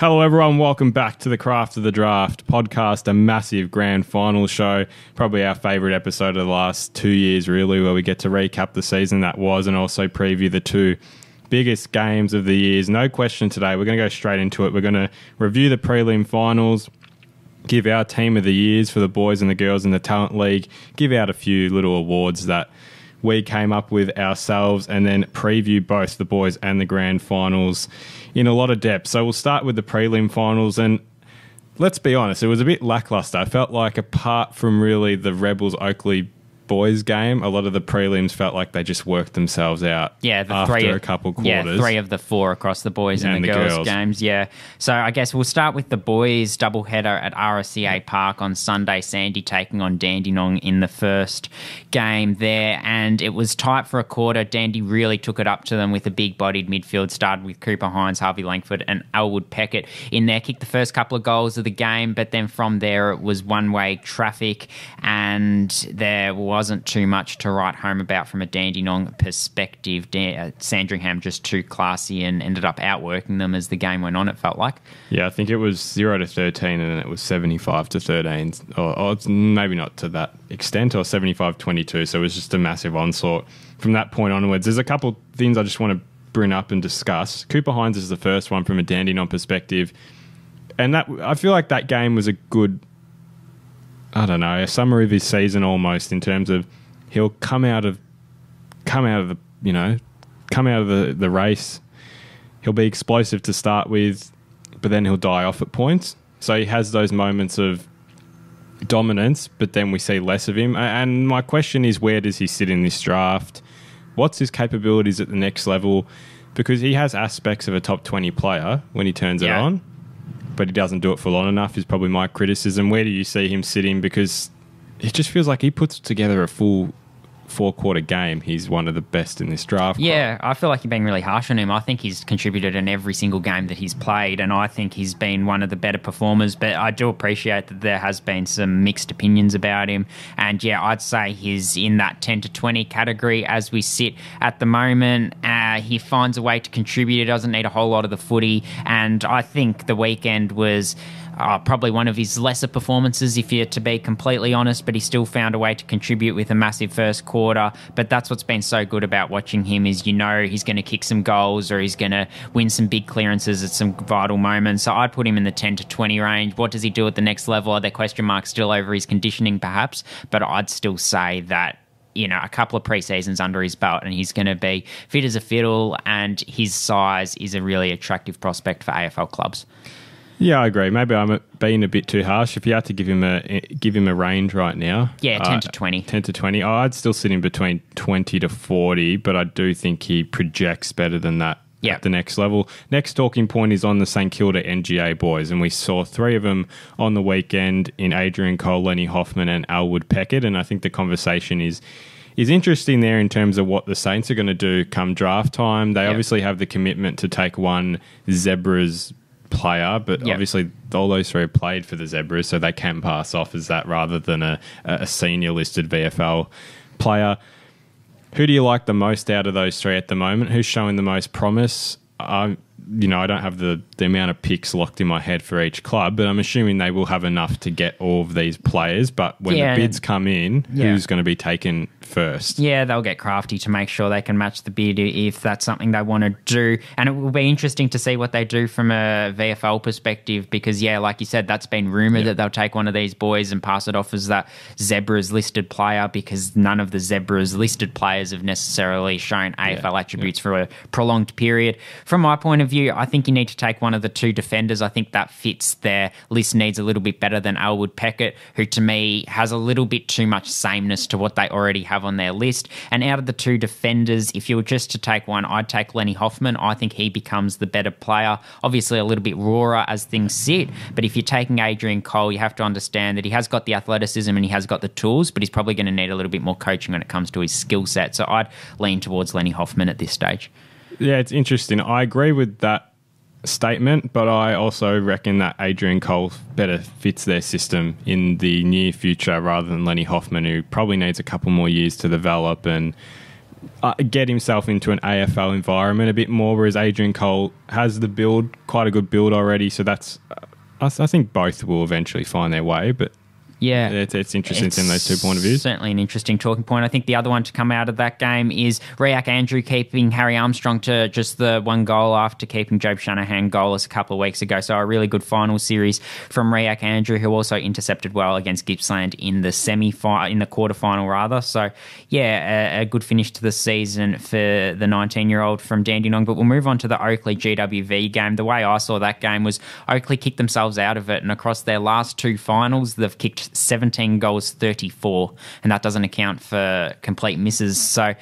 Hello, everyone. Welcome back to the Craft of the Draft podcast, a massive grand final show. Probably our favourite episode of the last two years, really, where we get to recap the season that was and also preview the two biggest games of the years. No question today. We're going to go straight into it. We're going to review the prelim finals, give our team of the years for the boys and the girls in the Talent League, give out a few little awards that we came up with ourselves, and then preview both the boys and the grand finals in a lot of depth. So we'll start with the prelim finals and. Let's be honest, it was a bit lackluster. I felt like, apart from really the Rebels Oakleigh boys game, a lot of the prelims felt like they just worked themselves out. Yeah, the after three a couple quarters. Yeah, three of the four across the boys and, And the, the girls, girls. games. Yeah, so I guess we'll start with the boys doubleheader at RSEA Park on Sunday. Sandy taking on Dandenong in the first game there, and it was tight for a quarter. Dandy really took it up to them with a big-bodied midfield. Started with Cooper Hines, Harvey Langford, and Elwood Peckett in there. Kicked the first couple of goals of the game, but then from there it was one-way traffic, and there wasn't too much to write home about from a Dandenong perspective. Dan- uh, Sandringham just too classy and ended up outworking them as the game went on. It felt like. Yeah, I think it was zero to thirteen, and then it was seventy-five to thirteen, or, or maybe not to that extent, or 75-22, So it was just a massive onslaught from that point onwards. There's a couple things I just want to bring up and discuss. Cooper Hines is the first one from a Dandenong perspective, and that I feel like that game was a good, I don't know, a summary of his season almost in terms of he'll come out of, come out of the, you know, come out of the the race. He'll be explosive to start with but then he'll die off at points. So he has those moments of dominance, but then we see less of him. And my question is, where does he sit in this draft? What's his capabilities at the next level? Because he has aspects of a top 20 player when he turns it on, but he doesn't do it for long enough, is probably my criticism. Where do you see him sitting? Because it just feels like he puts together a full four quarter game. He's one of the best in this draft. Yeah, I feel like you're being really harsh on him. I think he's contributed in every single game that he's played, and I think he's been one of the better performers. But I do appreciate that there has been some mixed opinions about him. And yeah, I'd say he's in that 10 to 20 category as we sit at the moment. Uh, he finds a way to contribute. He doesn't need a whole lot of the footy. And I think the weekend was. Uh, probably one of his lesser performances, if you're to be completely honest, but he still found a way to contribute with a massive first quarter. But that's what's been so good about watching him is you know he's going to kick some goals or he's going to win some big clearances at some vital moments. So I'd put him in the 10 to 20 range. What does he do at the next level? Are there question marks still over his conditioning, perhaps? But I'd still say that you know, a couple of pre-seasons under his belt and he's going to be fit as a fiddle and his size is a really attractive prospect for AFL clubs. Yeah, I agree. Maybe I'm being a bit too harsh. If you had to give him a give him a range right now, Yeah, 10 uh, to 20. ten to twenty. Oh, I'd still sit in between twenty to forty, but I do think he projects better than that Yeah. at the next level. Next talking point is on the St Kilda NGA boys, and we saw three of them on the weekend in Adrian Cole, Lenny Hoffman, and Elwood Peckett. And I think the conversation is is interesting there in terms of what the Saints are going to do come draft time. They Yep. obviously have the commitment to take one Zebras player, but Yep. obviously all those three played for the Zebras, so they can pass off as that rather than a, a senior listed VFL player. Who do you like the most out of those three at the moment? Who's showing the most promise? I, you know, I don't have the, the amount of picks locked in my head for each club, but I'm assuming they will have enough to get all of these players. But when Yeah. the bids come in, Yeah. who's going to be taken first? Yeah, they'll get crafty to make sure they can match the bid if that's something they want to do. And it will be interesting to see what they do from a VFL perspective because, yeah, like you said, that's been rumoured that they'll take one of these boys and pass it off as that Zebras listed player because none of the Zebras listed players have necessarily shown AFL attributes for a prolonged period. From my point of view, I think you need to take one of the two defenders. I think that fits their list needs a little bit better than Elwood Peckett, who to me has a little bit too much sameness to what they already have on their list. And out of the two defenders, if you were just to take one, I'd take Lenny Hoffman. I think he becomes the better player. Obviously, a little bit rawer as things sit, but if you're taking Adrian Cole, you have to understand that he has got the athleticism and he has got the tools, but he's probably going to need a little bit more coaching when it comes to his skill set. So I'd lean towards Lenny Hoffman at this stage. Yeah, it's interesting. I agree with that statement, but I also reckon that Adrian Cole better fits their system in the near future rather than Lenny Hoffman, who probably needs a couple more years to develop and uh, get himself into an AFL environment a bit more. Whereas Adrian Cole has the build, quite a good build already. So that's, uh, I, I think both will eventually find their way. But Yeah, it's, it's interesting seeing those two point of views. Certainly an interesting talking point. I think the other one to come out of that game is Riak Andrew keeping Harry Armstrong to just the one goal after keeping Job Shanahan goalless a couple of weeks ago. So a really good final series from Riak Andrew, who also intercepted well against Gippsland in the semi in the quarter final rather. So yeah, a, a good finish to the season for the 19 year old from Dandenong. But we'll move on to the Oakleigh GWV game. The way I saw that game was Oakleigh kicked themselves out of it, and across their last two finals, they've kicked 17 goals 34 and that doesn't account for complete misses so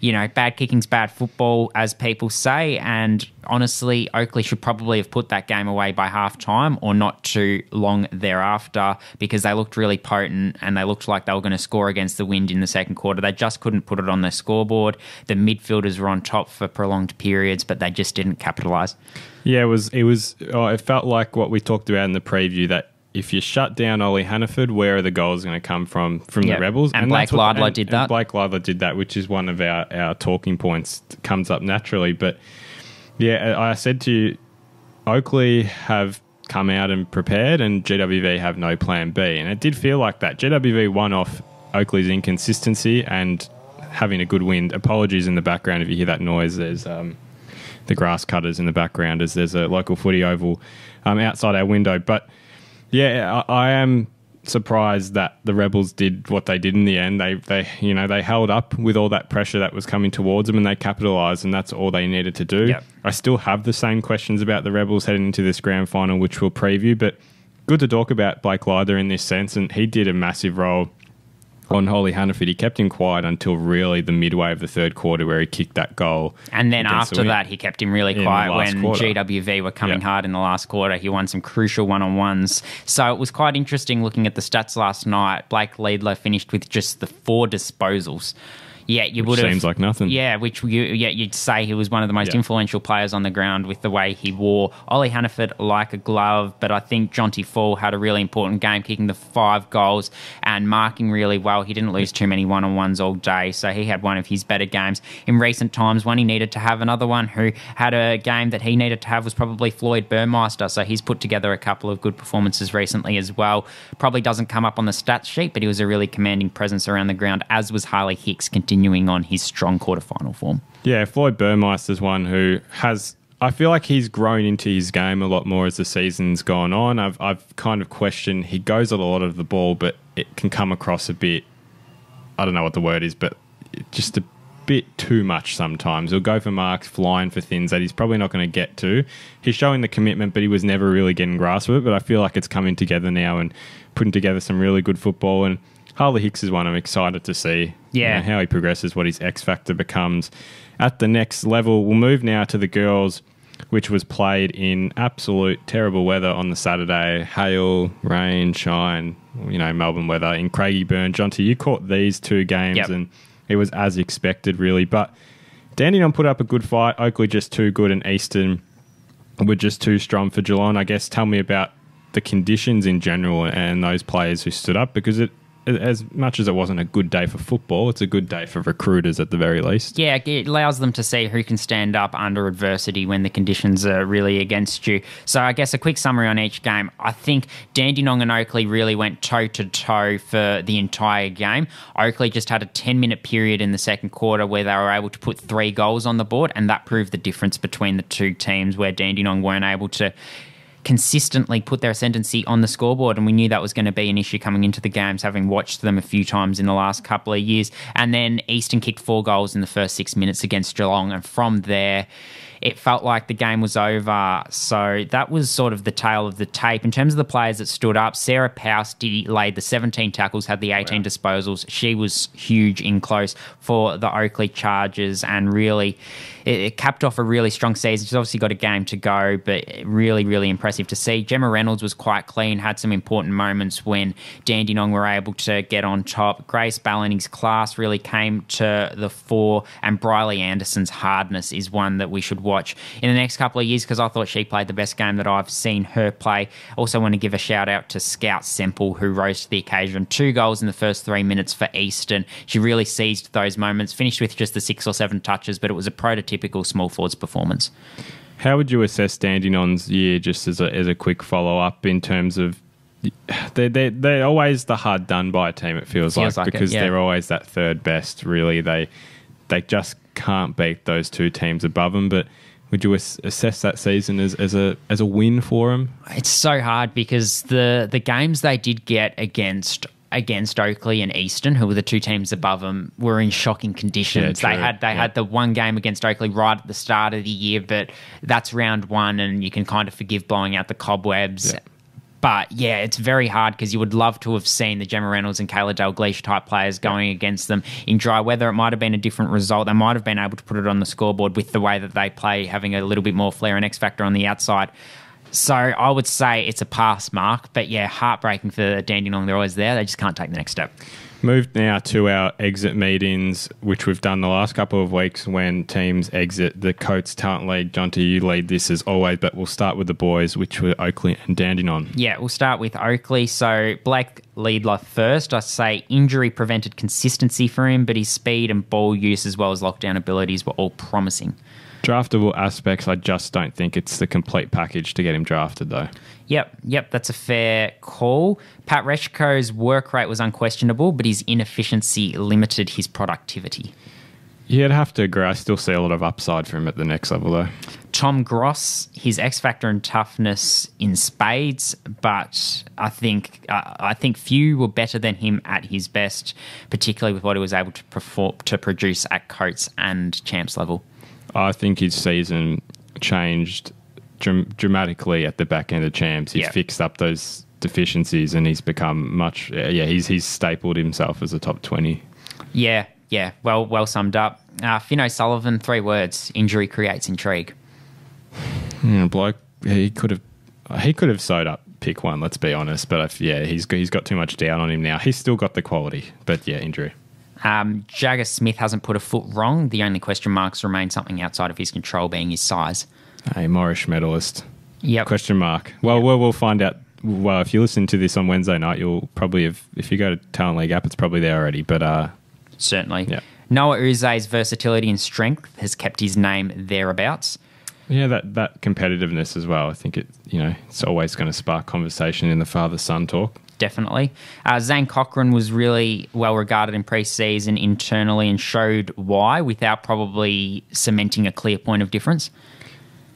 you know bad kicking's bad football as people say and honestly oakleigh should probably have put that game away by half time or not too long thereafter because they looked really potent and they looked like they were going to score against the wind in the second quarter they just couldn't put it on their scoreboard the midfielders were on top for prolonged periods but they just didn't capitalize Yeah, it was. It was. Oh, it felt like what we talked about in the preview that if you shut down Ollie Hannaford, where are the goals going to come from from Yep. the Rebels? And Blake that's Leidler and- did and that. Blake Leidler did that, which is one of our, our talking points comes up naturally. But yeah, I said to you, Oakleigh have come out and prepared, and GWV have no plan B. And it did feel like that. GWV won off Oakleigh's inconsistency and having a good wind. Apologies in the background if you hear that noise. There's um, the grass cutters in the background as there's a local footy oval um, outside our window. But yeah, I, I am surprised that the rebels did what they did in the end. They they you know they held up with all that pressure that was coming towards them, and they capitalised, and that's all they needed to do. Yep. I still have the same questions about the rebels heading into this grand final, which we'll preview. But good to talk about Blake Leidler in this sense, and he did a massive role on Ollie Hannaford. He kept him quiet until really the midway of the third quarter, where he kicked that goal. And then after that, he kept him really quiet when quarter. GWV were coming Yeah. hard in the last quarter. He won some crucial one on ones. So it was quite interesting looking at the stats last night. Blake Leidler finished with just the four disposals. Yeah, you would have seems like nothing. Yeah, which you, yeah, you'd say he was one of the most Yeah. influential players on the ground with the way he wore Ollie Hannaford like a glove. But I think Jonty Faull had a really important game, kicking the five goals and marking really well. He didn't lose too many one on ones all day, so he had one of his better games in recent times. One he needed to have, another one who had a game that he needed to have was probably Floyd Burmeister. So he's put together a couple of good performances recently as well. Probably doesn't come up on the stats sheet, but he was a really commanding presence around the ground, as was Harley Hicks, continuing on his strong quarterfinal form. Yeah, Floyd Burmeister's one who has. I feel like he's grown into his game a lot more as the season's gone on. I've I've kind of questioned. He goes at a lot of the ball, but it can come across a bit. I don't know what the word is, but just a bit too much sometimes. He'll go for marks, flying for things that he's probably not going to get to. He's showing the commitment, but he was never really getting grasp of it. But I feel like it's coming together now and putting together some really good football. And Harley Hicks is one I'm excited to see. you Yeah. know, how he progresses, what his X factor becomes at the next level. We'll move now to the girls, which was played in absolute terrible weather on the Saturday hail, rain, shine, you know, Melbourne weather in Craigieburn. Jonty, you caught these two games Yep. and it was as expected, really. But Dandenong put up a good fight. Oakleigh just too good, and Eastern were just too strong for Geelong. I guess tell me about the conditions in general and those players who stood up because it, as much as it wasn't a good day for football, it's a good day for recruiters at the very least. Yeah, it allows them to see who can stand up under adversity when the conditions are really against you. So, I guess a quick summary on each game. I think Dandenong and Oakleigh really went toe to toe for the entire game. Oakleigh just had a 10 minute period in the second quarter where they were able to put three goals on the board, and that proved the difference between the two teams where Dandenong weren't able to consistently put their ascendancy on the scoreboard, and we knew that was going to be an issue coming into the games, having watched them a few times in the last couple of years. And then Eastern kicked four goals in the first six minutes against Geelong, and from there, it felt like the game was over. So that was sort of the tale of the tape. In terms of the players that stood up, Sarah Pouse did, laid the 17 tackles, had the 18 disposals. She was huge in close for the Oakleigh Chargers and really it, it capped off a really strong season. She's obviously got a game to go, but really, really impressive to see. Gemma Reynolds was quite clean, had some important moments when Dandenong were able to get on top. Grace Ballany's class really came to the fore, and Briley Anderson's hardness is one that we should watch in the next couple of years because I thought she played the best game that I've seen her play. Also, want to give a shout out to Scout Semple, who rose to the occasion. Two goals in the first three minutes for Eastern. She really seized those moments, finished with just the six or seven touches, but it was a prototypical small forwards performance. How would you assess Dandenong's year just as a, as a quick follow up in terms of they're, they're, they're always the hard done by team, it feels, Feels like, like it, because yeah. they're always that third best, really. They, they just can't beat those two teams above them. But would you ass- assess that season as, as, a, as a win for them? It's so hard because the the games they did get against against Oakleigh and Eastern, who were the two teams above them, were in shocking conditions. Yeah, they had they Yeah. had the one game against Oakleigh right at the start of the year, but that's round one, and you can kind of forgive blowing out the cobwebs. Yeah. But yeah, it's very hard because you would love to have seen the Gemma Reynolds and Kayla Dalglish type players going against them in dry weather. It might have been a different result. They might have been able to put it on the scoreboard with the way that they play, having a little bit more flair and X factor on the outside. So I would say it's a pass mark, but yeah, heartbreaking for Dandenong. They're always there. They just can't take the next step. Moved now to our exit meetings, which we've done the last couple of weeks when teams exit the Coates Talent League. Jonty, you lead this as always, but we'll start with the boys, which were Oakleigh and Dandenong. Yeah, we'll start with Oakleigh. So Blake Leidler first. I say injury prevented consistency for him, but his speed and ball use as well as lockdown abilities were all promising. Draftable aspects, I just don't think it's the complete package to get him drafted, though. Yep, yep, that's a fair call. Pat Reshko's work rate was unquestionable, but his inefficiency limited his productivity. Yeah, I'd have to agree. I still see a lot of upside for him at the next level, though. Tom Gross, his X factor and toughness in spades, but I think uh, I think few were better than him at his best, particularly with what he was able to perform to produce at Coates and Champs level. I think his season changed dram- dramatically at the back end of champs. He's Yeah. fixed up those deficiencies and he's become much. uh, Yeah, he's he's stapled himself as a top twenty. Yeah, yeah, well, well summed up. Uh, Finn O'Sullivan, three words: injury creates intrigue. You know, bloke, he could have he could have sewed up pick one. Let's be honest, but if, yeah, he's got, he's got too much down on him now. He's still got the quality, but yeah, injury. Um, Jagger Smith hasn't put a foot wrong. The only question marks remain something outside of his control, being his size. Hey, Morrish medalist. Yep. Question mark. Well, well, we'll find out. Well, if you listen to this on Wednesday night, you'll probably have. If you go to Talent League app, it's probably there already. But uh, Certainly. Yeah. Noah Uze's versatility and strength has kept his name thereabouts. yeah, that that competitiveness as well. I think it. You know, it's always going to spark conversation in the father son talk. Definitely. Uh, Zane Cochran was really well regarded in pre-season internally and showed why without probably cementing a clear point of difference.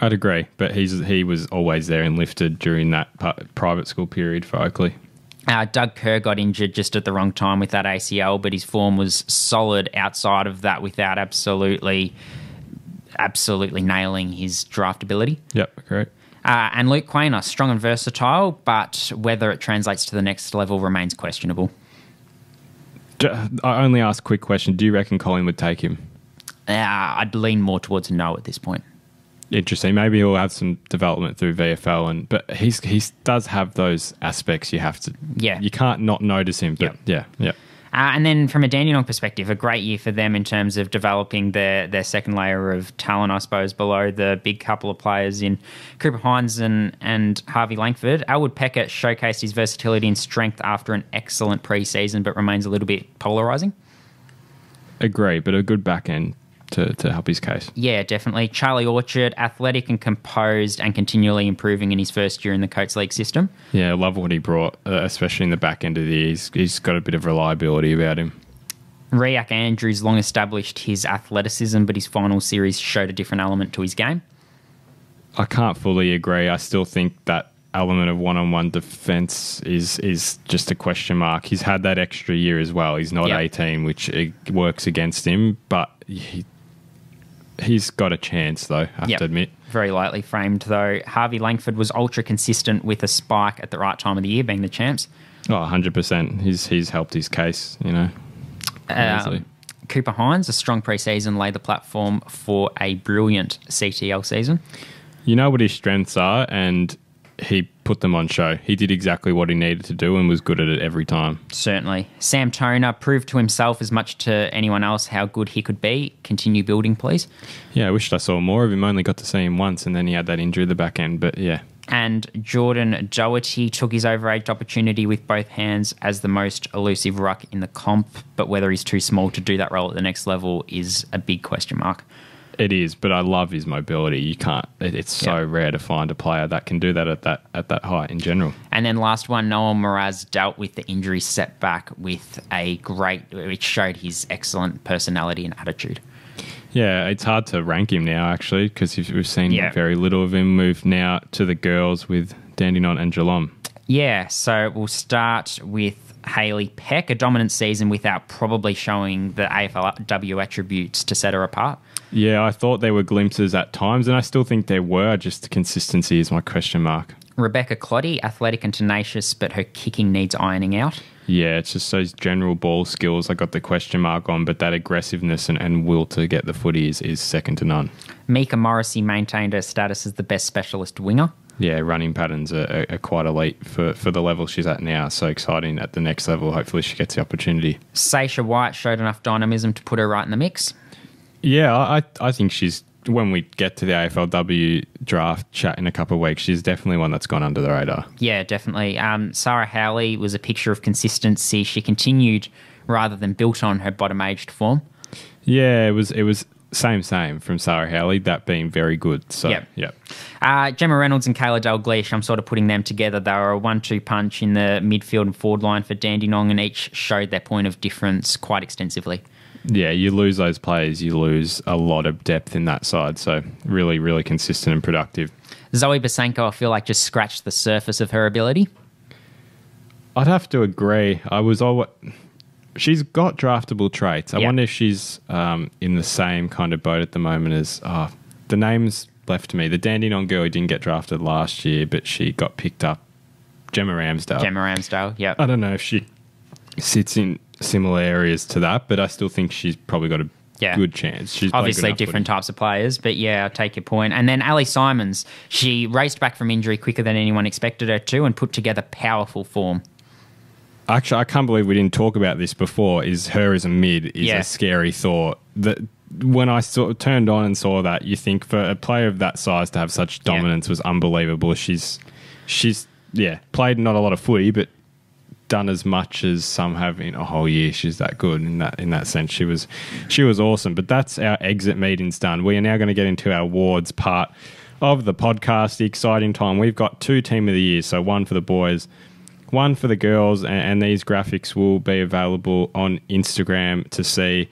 I'd agree, but he's he was always there and lifted during that private school period for Oakleigh. Uh, Doug Kerr got injured just at the wrong time with that ACL, but his form was solid outside of that without absolutely, absolutely nailing his draft ability. Yep, correct. Uh, and Luke Quainer, strong and versatile, but whether it translates to the next level remains questionable. I only ask a quick question. Do you reckon Colin would take him? Uh, I'd lean more towards a no at this point. Interesting. Maybe he'll have some development through VFL, and but he's he does have those aspects. You have to. Yeah. You can't not notice him. But Yep. yeah, yeah. Uh, and then from a Dandenong perspective, a great year for them in terms of developing their, their second layer of talent, I suppose, below the big couple of players in Cooper Hines and, and Harvey Langford. Elwood Peckett showcased his versatility and strength after an excellent preseason, but remains a little bit polarising. Agree, but a good back end to, to help his case. Yeah, definitely. Charlie Orchard, athletic and composed and continually improving in his first year in the Coates League system. Yeah, I love what he brought, uh, especially in the back end of the year. He's, he's got a bit of reliability about him. Riak Andrews long established his athleticism, but his final series showed a different element to his game. I can't fully agree. I still think that element of one-on-one defense is is just a question mark. He's had that extra year as well. He's not Yep. 18, which uh, works against him, but he he's got a chance though. I have Yep. to admit. Very lightly framed, though. Harvey Langford was ultra consistent with a spike at the right time of the year, being the champs. Oh, 100%. He's he's helped his case, you know. Um, Cooper Hines, a strong preseason, laid the platform for a brilliant CTL season. You know what his strengths are, and he put them on show. He did exactly what he needed to do and was good at it every time. Certainly. Sam Toner proved to himself as much to anyone else how good he could be. Continue building, please. Yeah, I wished I saw more of him. Only got to see him once, and then he had that injury at the back end. But yeah, and Jordan Doherty took his overage opportunity with both hands as the most elusive ruck in the comp, but whether he's too small to do that role at the next level is a big question mark. It is, but I love his mobility. You can't. It's so yeah. rare to find a player that can do that at that at that height in general. And then last one, Noel Moraz dealt with the injury setback with a great, which showed his excellent personality and attitude. Yeah, it's hard to rank him now actually because we've seen yeah. very little of him move now to the girls with Dandenong and Geelong. Yeah, so we'll start with Hayley Peck, a dominant season without probably showing the AFLW attributes to set her apart. Yeah, I thought there were glimpses at times, and I still think there were. Just consistency is my question mark. Rebecca Cloddy, athletic and tenacious, but her kicking needs ironing out. Yeah, it's just those general ball skills I got the question mark on, but that aggressiveness and, and will to get the footy is, is second to none. Mika Morrissey maintained her status as the best specialist winger. Yeah, running patterns are, are, are, quite elite for, for the level she's at now. So exciting at the next level. Hopefully, she gets the opportunity. Saoirse White showed enough dynamism to put her right in the mix. Yeah, I, I think she's when we get to the AFLW draft chat in a couple of weeks, she's definitely one that's gone under the radar. Yeah, definitely. Um, Sarah Howley was a picture of consistency. She continued rather than built on her bottom aged form. Yeah, it was it was same same from Sarah Howley. That being very good. So yep. yep. Uh, Gemma Reynolds and Kayla Dalglish, I'm sort of putting them together. They were a one-two punch in the midfield and forward line for Dandenong, and each showed their point of difference quite extensively yeah, you lose those players, you lose a lot of depth in that side. So really, really consistent and productive. Zoe Basenko, I feel like just scratched the surface of her ability. I'd have to agree. I was always. She's got draftable traits. I yep. wonder if she's um, in the same kind of boat at the moment as uh, the names left to me. The Dandenong girl who didn't get drafted last year, but she got picked up. Gemma Ramsdale. Gemma Ramsdale, yeah. I don't know if she sits in similar areas to that, but I still think she's probably got a yeah. good chance. She's obviously different types of players, but yeah, I take your point. And then Ali Simons, she raced back from injury quicker than anyone expected her to, and put together powerful form. Actually, I can't believe we didn't talk about this before. Is her as a mid is yeah. a scary thought. That when I saw, turned on and saw that, you think for a player of that size to have such dominance yeah. was unbelievable. She's she's yeah played not a lot of footy, but done as much as some have in a whole year. She's that good in that in that sense. She was she was awesome. But that's our exit meetings done. We are now going to get into our awards part of the podcast. The exciting time. We've got two team of the year. So one for the boys, one for the girls, and, and these graphics will be available on Instagram to see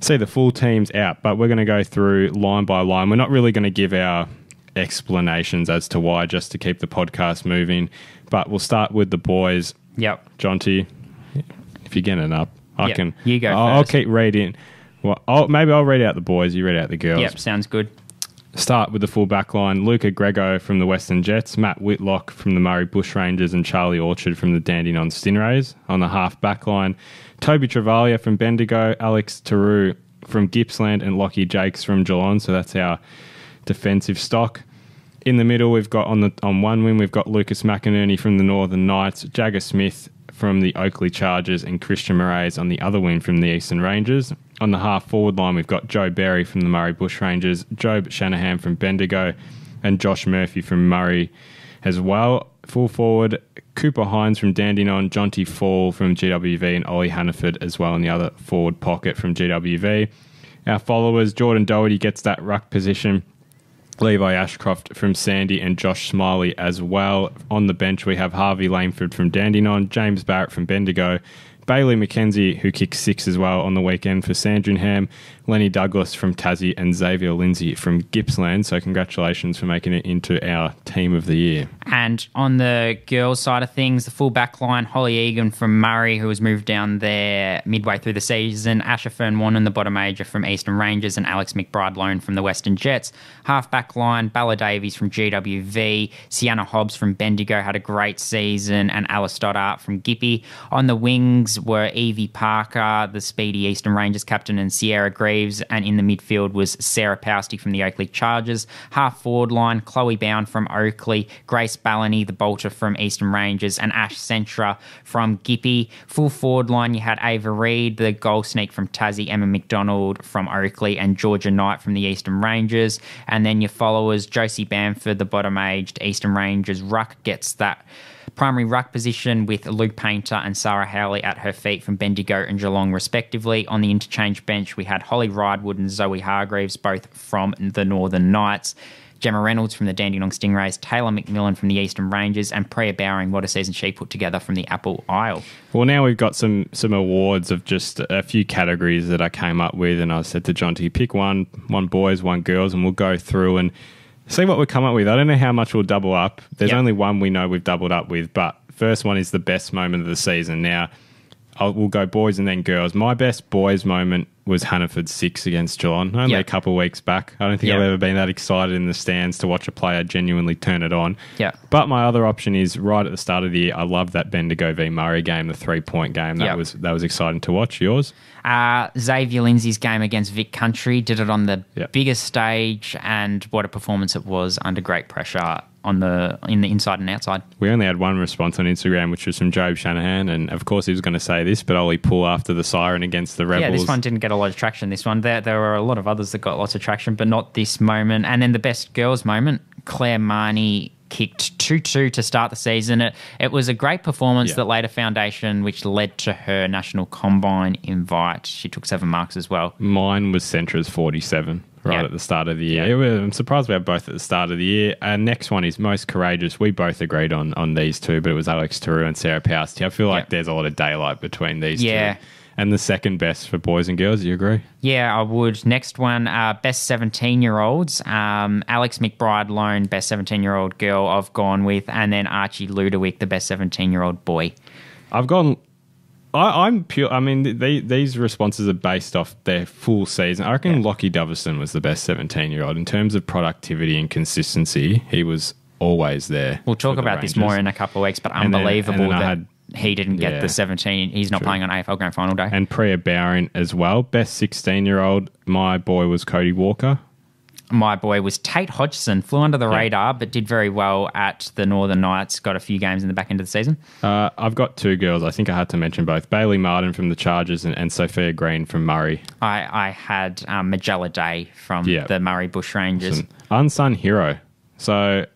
see the full teams out. But we're going to go through line by line. We're not really going to give our explanations as to why, just to keep the podcast moving. But we'll start with the boys. Yep. Jonty, if you're getting up, I yep. can. You go. I'll, I'll keep reading. Well, I'll, maybe I'll read out the boys. You read out the girls. Yep, sounds good. Start with the full back line. Luca Grego from the Western Jets, Matt Whitlock from the Murray Bushrangers, and Charlie Orchard from the Dandenong Stingrays. On the half back line, Toby Travaglia from Bendigo, Alex Taru from Gippsland, and Lockie Jakes from Geelong. So that's our defensive stock. In the middle, we've got on the on one wing, we've got Lucas McInerney from the Northern Knights, Jagger Smith from the Oakleigh Chargers, and Christian Moraes on the other wing from the Eastern Rangers. On the half forward line, we've got Joe Berry from the Murray Bush Rangers, Job Shanahan from Bendigo, and Josh Murphy from Murray as well. Full forward, Cooper Hines from Dandenong, Jonty Faull from GWV, and Ollie Hannaford as well in the other forward pocket from GWV. Our followers, Jordan Doherty gets that ruck position Levi Ashcroft from Sandy and Josh Smillie as well. On the bench, we have Harvey Langford from Dandenong, James Barrett from Bendigo, Bailey McKenzie, who kicked six as well on the weekend for Sandringham, Lenny Douglas from Tassie, and Xavier Lindsay from Gippsland. So, congratulations for making it into our team of the year. And on the girls' side of things, the full back line, Holly Egan from Murray, who was moved down there midway through the season, Asher Fernwannon, the bottom major from Eastern Rangers, and Alex McBride loan from the Western Jets. Half back line, Bella Davies from GWV, Sienna Hobbs from Bendigo had a great season, and Alice Stoddart from Gippy. On the wings, were Evie Parker, the speedy Eastern Rangers captain, and Sierra And in the midfield was Sarah Pousty from the Oakleigh Chargers. Half forward line, Chloe Bound from Oakleigh, Grace Ballany, the bolter from Eastern Rangers, and Ash Centra from Gippy. Full forward line, you had Ava Reid, the goal sneak from Tassie, Emma McDonald from Oakleigh, and Georgia Knight from the Eastern Rangers. And then your followers, Josie Bamford, the bottom aged Eastern Rangers ruck, gets that primary ruck position with Luke Painter and Sarah Howley at her feet from Bendigo and Geelong, respectively. On the interchange bench, we had Holly Ridewood and Zoe Hargreaves, both from the Northern Knights. Gemma Reynolds from the Dandenong Stingrays, Taylor McMillan from the Eastern Rangers, and Priya Bowering, what a season she put together from the Apple Isle. Well, now we've got some some awards of just a few categories that I came up with, and I said to John, "To pick one, one boys, one girls, and we'll go through and see what we come up with." I don't know how much we'll double up. There's Yep. only one we know we've doubled up with, but first one is the best moment of the season. Now, I'll, we'll go boys and then girls. My best boys moment was Hannaford six against Geelong, only Yep. a couple of weeks back. I don't think I've ever been that excited in the stands to watch a player genuinely turn it on. Yeah. But my other option is right at the start of the year. I love that Bendigo v Murray game, the three point game. That Yep. was that was exciting to watch. Yours? Uh, Xavier Lindsay's game against Vic Country did it on the Yep. biggest stage, and what a performance it was under great pressure on the in the inside and outside. We only had one response on Instagram, which was from Job Shanahan, and of course he was going to say this, but Ollie pull after the siren against the Rebels. Yeah, this one didn't get a lot of traction. This one, there there were a lot of others that got lots of traction, but not this moment. And then the best girls moment, Claire Marnie kicked 2-2 to start the season. It, it was a great performance Yeah. that laid a foundation which led to her national combine invite. She took seven marks as well. Mine was Centra's 47 right Yeah. at the start of the year. Yeah. I'm surprised we have both at the start of the year. Our next one is most courageous. We both agreed on on these two, but it was Alex Taru and Sarah Pousty. I feel like Yeah. there's a lot of daylight between these Yeah. two. And the second best for boys and girls, do you agree? Yeah, I would. Next one, uh, best 17 year olds. Um, Alex McBride Lone, best 17 year old girl, I've gone with. And then Archie Ludowyke, the best 17 year old boy. I've gone. I, I'm pure. I mean, they, these responses are based off their full season. I reckon Yeah. Lockie Doverson was the best 17 year old in terms of productivity and consistency. He was always there. We'll talk about this more in a couple of weeks, but And unbelievable and then that had- he didn't get Yeah. the 17. He's not True. playing on AFL Grand Final day. and Priya Bowring as well. Best 16 year old. My boy was Cody Walker. My boy was Tate Hodgson, flew under the Yeah. radar, but did very well at the Northern Knights. Got a few games in the back end of the season. Uh, I've got two girls. I think I had to mention both Bailey Martin from the Chargers and, and Sophia Green from Murray. I, I had um, Magella Day from Yeah. the Murray Bush Rangers. An unsung hero. So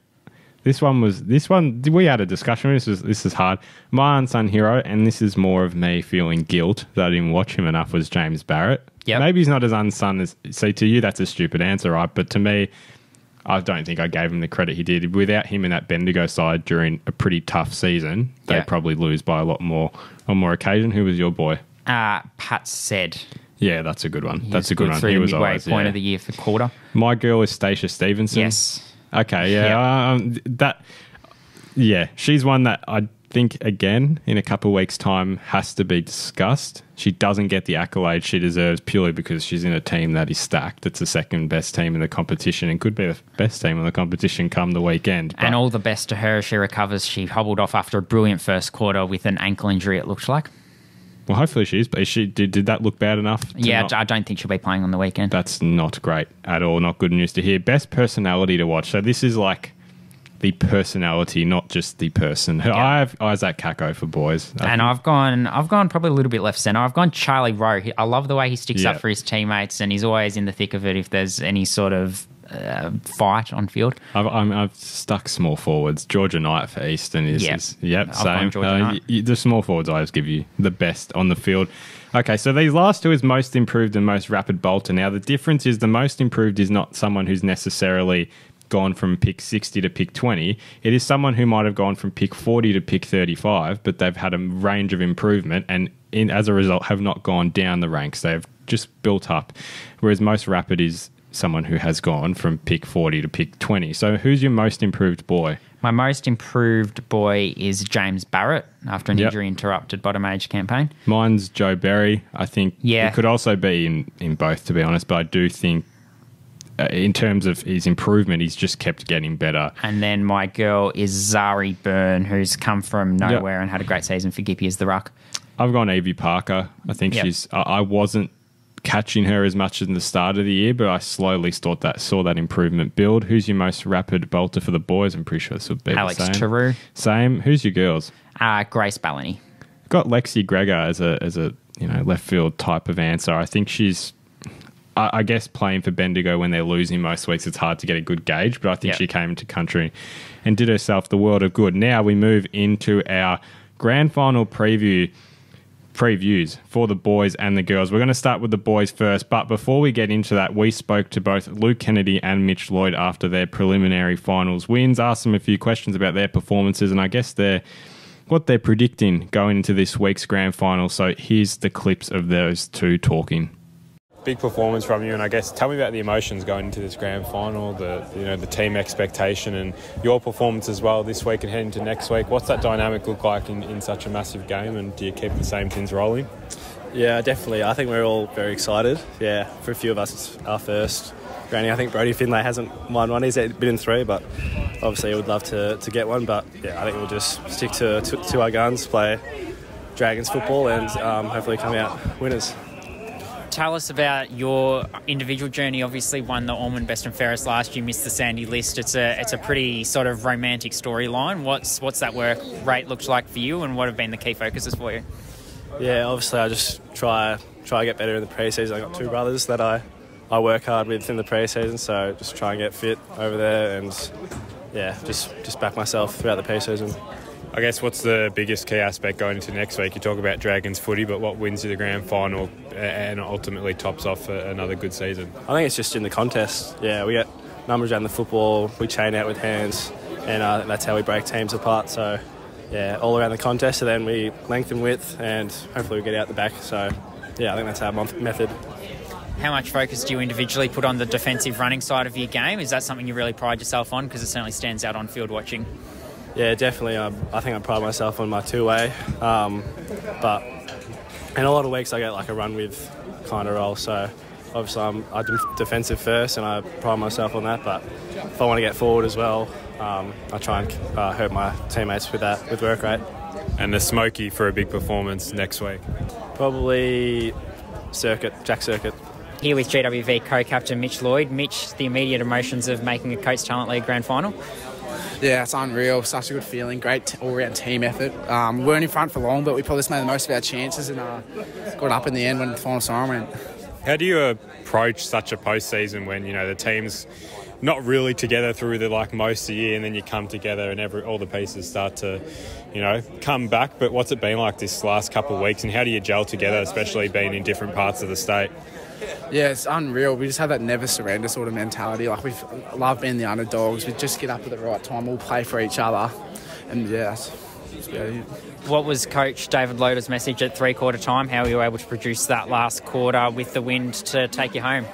this one was this one we had a discussion. This is this is hard. My unsung hero, and this is more of me feeling guilt that I didn't watch him enough. Was James Barrett? Yep. Maybe he's not as unsung as. See, to you that's a stupid answer, right? But to me, I don't think I gave him the credit he did. Without him in that Bendigo side during a pretty tough season, they'd Yeah. probably lose by a lot more on more occasion. Who was your boy? Uh, Pat said Yeah, that's a good one. he that's a good one. Through He was midway always point yeah. of the year for quarter. My girl is Stacia Stevenson. Yes. Okay, yeah, um, that, yeah, she's one that I think again in a couple of weeks' time has to be discussed. She doesn't get the accolade she deserves purely because she's in a team that is stacked. It's the second best team in the competition and could be the best team in the competition come the weekend. But And all the best to her. as She recovers. She hobbled off after a brilliant first quarter with an ankle injury, it looked like. well, hopefully she is. But is she did, did that look bad enough? Yeah, not- I don't think she'll be playing on the weekend. that's not great at all. Not good news to hear. Best personality to watch. So this is like the personality, not just the person. Yeah. I have Isaac Kako for boys. I and I've gone, I've gone probably a little bit left center. I've gone Charlie Rowe. He- I love the way he sticks Yeah. up for his teammates, and he's always in the thick of it if there's any sort of uh, fight on field. I've, I'm, I've stuck small forwards. Georgia Knight for Eastern is, Yep. is yep, I've same. Uh, Knight. y- y- the small forwards I always give you the best on the field. Okay, so these last two is most improved and most rapid bolter. Now the difference is the most improved is not someone who's necessarily gone from pick 60 to pick 20. It is someone who might have gone from pick 40 to pick 35, but they've had a range of improvement and in, as a result have not gone down the ranks. They've just built up. Whereas most rapid is someone who has gone from pick 40 to pick 20. So who's your most improved boy? My most improved boy is James Barrett after an Yep. injury interrupted bottom age campaign. Mine's Joe Berry. I think Yeah. it could also be in, in both, to be honest, but I do think uh, in terms of his improvement, he's just kept getting better. And then my girl is Zari Byrne, who's come from nowhere yep. and had a great season for Gippy as the ruck. I've gone Evie Parker. I think yep. she's. I, I wasn't catching her as much in the start of the year, but I slowly thought that saw that improvement build. Who's your most rapid bolter for the boys? I'm pretty sure this would be Alex the same. Taru. Same. Who's your girls? Uh, Grace Ballany. Got Lexi Gregor as a as a you know left field type of answer. I think she's. I, I guess playing for Bendigo when they're losing most weeks, it's hard to get a good gauge. But I think yep. she came into country and did herself the world of good. Now we move into our grand final preview previews for the boys and the girls. We're going to start with the boys first, but before we get into that, we spoke to both Luke Kennedy and Mitch Lloyd after their preliminary finals wins, asked them a few questions about their performances, and I guess their what they're predicting going into this week's grand final. So here's the clips of those two talking big performance from you, and I guess tell me about the emotions going into this grand final, the you know the team expectation, and your performance as well this week and heading to next week. What's that dynamic look like in, in such a massive game, and do you keep the same things rolling? Yeah, definitely. I think we're all very excited. Yeah, for a few of us, it's our first granny. I think Brody Finlay hasn't won one. He's been in three, but obviously he would love to, to get one. But yeah, I think we'll just stick to, to, to our guns, play Dragons football, and um, hopefully come out winners tell us about your individual journey. Obviously, won the Ormond Best and Fairest last year, missed the Sandy list. It's a it's a pretty sort of romantic storyline. What's what's that work rate looked like for you, and what have been the key focuses for you? Yeah, obviously, I just try try to get better in the pre-season. I got two brothers that I I work hard with in the pre-season, so just try and get fit over there, and yeah, just just back myself throughout the pre-season. I guess what's the biggest key aspect going into next week? You talk about Dragons footy, but what wins you the grand final and ultimately tops off another good season? I think it's just in the contest. Yeah, we get numbers around the football, we chain out with hands, and uh, that's how we break teams apart. So, yeah, all around the contest, and then we lengthen width, and hopefully we get out the back. So, yeah, I think that's our method. How much focus do you individually put on the defensive running side of your game? Is that something you really pride yourself on? Because it certainly stands out on field watching. Yeah, definitely. Um, I think I pride myself on my two way. Um, but in a lot of weeks, I get like a run with kind of role. So obviously, I'm, I'm defensive first and I pride myself on that. But if I want to get forward as well, um, I try and uh, hurt my teammates with that, with work rate. And the smoky for a big performance next week? Probably Circuit, Jack Circuit. Here with GWV co-captain Mitch Lloyd. Mitch, the immediate emotions of making a Coates Talent League grand final. Yeah, it's unreal. Such a good feeling. Great all round team effort. Um, we weren't in front for long, but we probably just made the most of our chances and uh, got up in the end when the final siren went. How do you approach such a postseason when you know the team's not really together through the like most of the year, and then you come together and every all the pieces start to, you know, come back. But what's it been like this last couple of weeks, and how do you gel together, especially being in different parts of the state? Yeah, it's unreal. We just have that never surrender sort of mentality. Like we love being the underdogs. We just get up at the right time. We'll play for each other, and yeah. What was Coach David Loader's message at three quarter time? How were you able to produce that last quarter with the wind to take you home?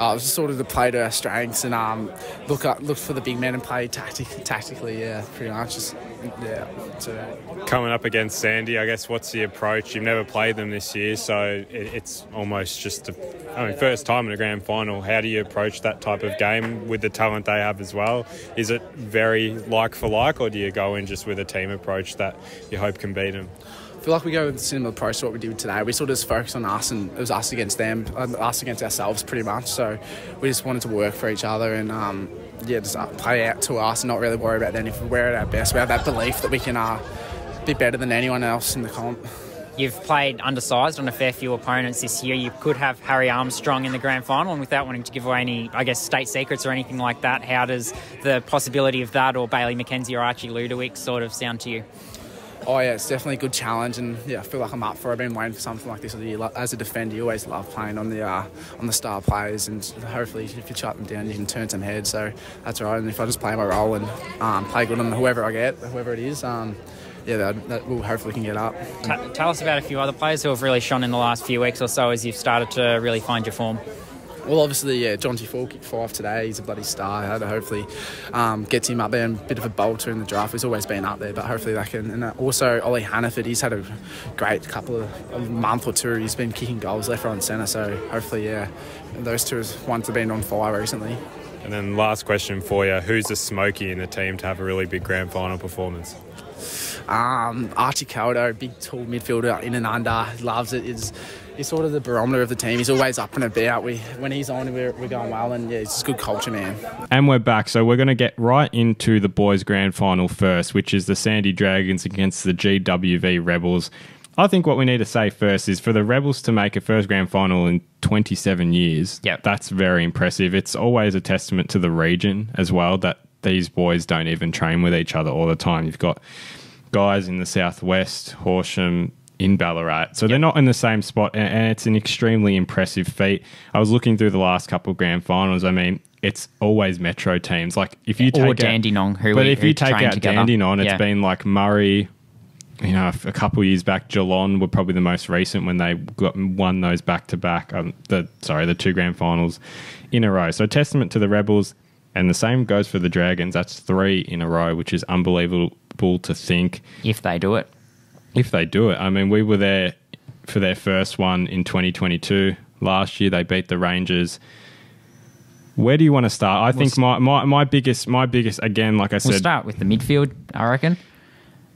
Uh, it was just sort of to play to our strengths and um, look up, look for the big men and play tactic- tactically. Yeah, pretty much. Just, yeah. So. Coming up against Sandy, I guess what's the approach? You've never played them this year, so it, it's almost just a, I mean, first time in a grand final. How do you approach that type of game with the talent they have as well? Is it very like for like, or do you go in just with a team approach that you hope can beat them? I feel like we go with a similar approach to what we did today. We sort of just focused on us and it was us against them, us against ourselves pretty much. So we just wanted to work for each other and um, yeah, just uh, play out to us and not really worry about them. If we're at our best, we have that belief that we can uh, be better than anyone else in the comp. You've played undersized on a fair few opponents this year. You could have Harry Armstrong in the grand final, and without wanting to give away any, I guess, state secrets or anything like that, how does the possibility of that or Bailey McKenzie or Archie Ludowyke sort of sound to you? Oh yeah, it's definitely a good challenge, and yeah, I feel like I'm up for it. I've been waiting for something like this all year. As a defender, you always love playing on the uh, on the star players, and hopefully, if you shut them down, you can turn some heads. So that's all right. And if I just play my role and um, play good on whoever I get, whoever it is, um, yeah, that, that will hopefully can get up. T- tell us about a few other players who have really shone in the last few weeks or so as you've started to really find your form. Well, obviously, yeah, Jonty Faull kicked five today. He's a bloody star. That hopefully um, gets him up there and a bit of a bolter in the draft. He's always been up there, but hopefully that can. And uh, also, Ollie Hannaford, he's had a great couple of a month or two. He's been kicking goals left, right, and centre. So hopefully, yeah, those two ones have been on fire recently. And then last question for you: Who's the smoky in the team to have a really big grand final performance? Um, Archie Caldo, big tall midfielder in and under, loves it. Is he's sort of the barometer of the team. He's always up and about. We when he's on, we're, we're going well, and yeah, he's just a good culture man. And we're back, so we're going to get right into the boys' grand final first, which is the Sandy Dragons against the GWV Rebels. I think what we need to say first is for the Rebels to make a first grand final in 27 years. Yep. that's very impressive. It's always a testament to the region as well that these boys don't even train with each other all the time. You've got guys in the southwest, Horsham, in Ballarat. So they're not in the same spot, and, it's an extremely impressive feat. I was looking through the last couple of grand finals. I mean, it's always metro teams. Like if you take Or out- Dandenong, who but we- if you take out together. Dandenong, it's Yeah. been like Murray. You know, a couple of years back, Geelong were probably the most recent when they got won those back to back. The sorry, the two grand finals in a row. So testament to the Rebels, and the same goes for the Dragons. That's three in a row, which is unbelievable to think if they do it. If they do it. I mean, we were there for their first one in 2022. Last year, they beat the Rangers. Where do you want to start? I think my, my, my biggest my biggest again, like I We'll said, start with the midfield, I reckon.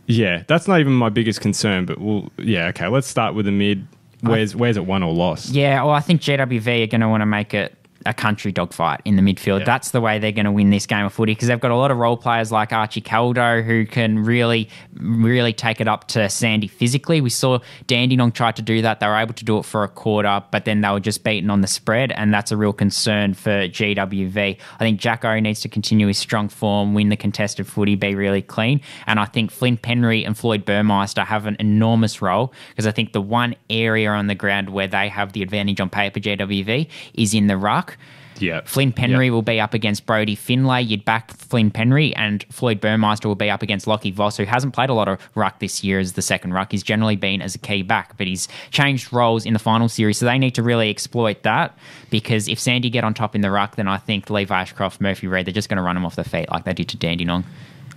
yeah, that's not even my biggest concern. But we'll yeah, okay. Let's start with the mid. Where's where's it won or lost? Yeah, well, I think GWV are going to want to make it a country dogfight in the midfield. Yeah. That's the way they're going to win this game of footy because they've got a lot of role players like Archie Caldo who can really, really take it up to Sandy physically. We saw Dandenong try to do that. They were able to do it for a quarter, but then they were just beaten on the spread, and that's a real concern for GWV. I think Jacko needs to continue his strong form, win the contested footy, be really clean, and I think Flynn Penry and Floyd Burmeister have an enormous role because I think the one area on the ground where they have the advantage on paper, GWV, is in the ruck. Yeah, Flynn Penry Yeah. will be up against Brody Finlay. You'd back Flynn Penry, and Floyd Burmeister will be up against Lockie Voss, who hasn't played a lot of ruck this year as the second ruck. He's generally been as a key back, but he's changed roles in the final series, so they need to really exploit that. Because if Sandy get on top in the ruck, then I think Levi Ashcroft, Murphy Reid, they're just going to run them off their feet like they did to Dandenong.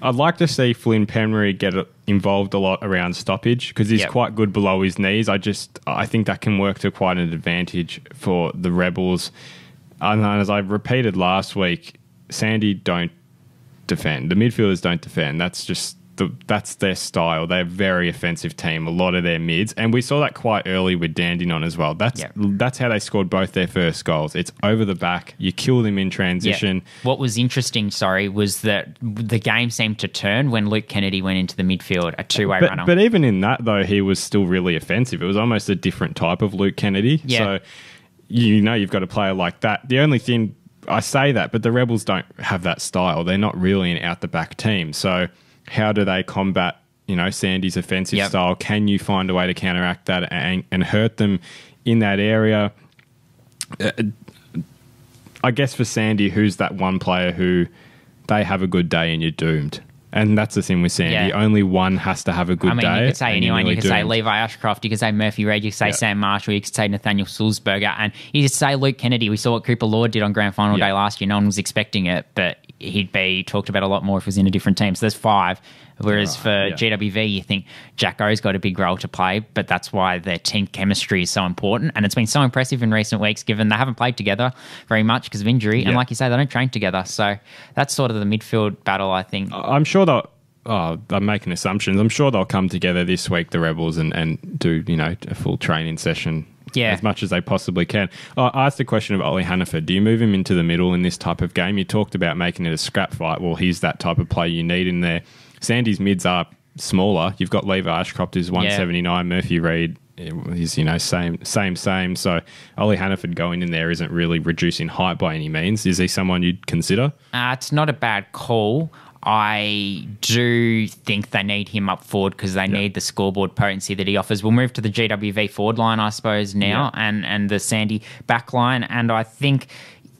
I'd like to see Flynn Penry get uh, involved a lot around stoppage because he's Yep. quite good below his knees. I just I think that can work to quite an advantage for the Rebels. And as I repeated last week, Sandy don't defend. The midfielders don't defend. That's just the, that's their style. They're a very offensive team. A lot of their mids, and we saw that quite early with Dandenong as well. That's Yep. that's how they scored both their first goals. It's over the back. You kill them in transition. Yeah. What was interesting, sorry, was that the game seemed to turn when Luke Kennedy went into the midfield, a two way But, runner. but even in that, though, he was still really offensive. It was almost a different type of Luke Kennedy. Yeah. So you know you've got a player like that. The only thing I say that, but the Rebels don't have that style. They're not really an out the back team. So how do they combat? You know Sandy's offensive Yep. style. Can you find a way to counteract that and, and hurt them in that area? Uh, I guess for Sandy, who's that one player who they have a good day and you're doomed. And that's the thing with Sandy. Yeah. Only one has to have a good day. I mean, day. you could say anyone. You could say. Levi Ashcroft. You could say Murphy Reid. You could say Yeah. Sam Marshall. You could say Nathaniel Sulzberger. And you could say Luke Kennedy. We saw what Cooper Lord did on Grand Final Yeah. Day last year. No one was expecting it, but he'd be talked about a lot more if he was in a different team. So there's five. Whereas for yeah. GWV, you think Jacko's got a big role to play, but that's why their team chemistry is so important. And it's been so impressive in recent weeks, given they haven't played together very much because of injury. And like you say, they don't train together. So that's sort of the midfield battle, I think. I'm sure they'll. Oh, I'm making assumptions. I'm sure they'll come together this week, the Rebels, and, and do you know a full training session. Yeah. as much as they possibly can. I asked the question of Ollie Hannaford. Do you move him into the middle in this type of game? You talked about making it a scrap fight. Well, he's that type of player you need in there. Sandy's mids are smaller. You've got Levi Ashcroft who's 179, Murphy Reid is you know same same same. So Ollie Hannaford going in there isn't really reducing height by any means. Is he someone you'd consider? Uh, it's not a bad call. I do think they need him up forward because they need the scoreboard potency that he offers. We'll move to the GWV forward line, I suppose, now, and, and the Sandy back line. And I think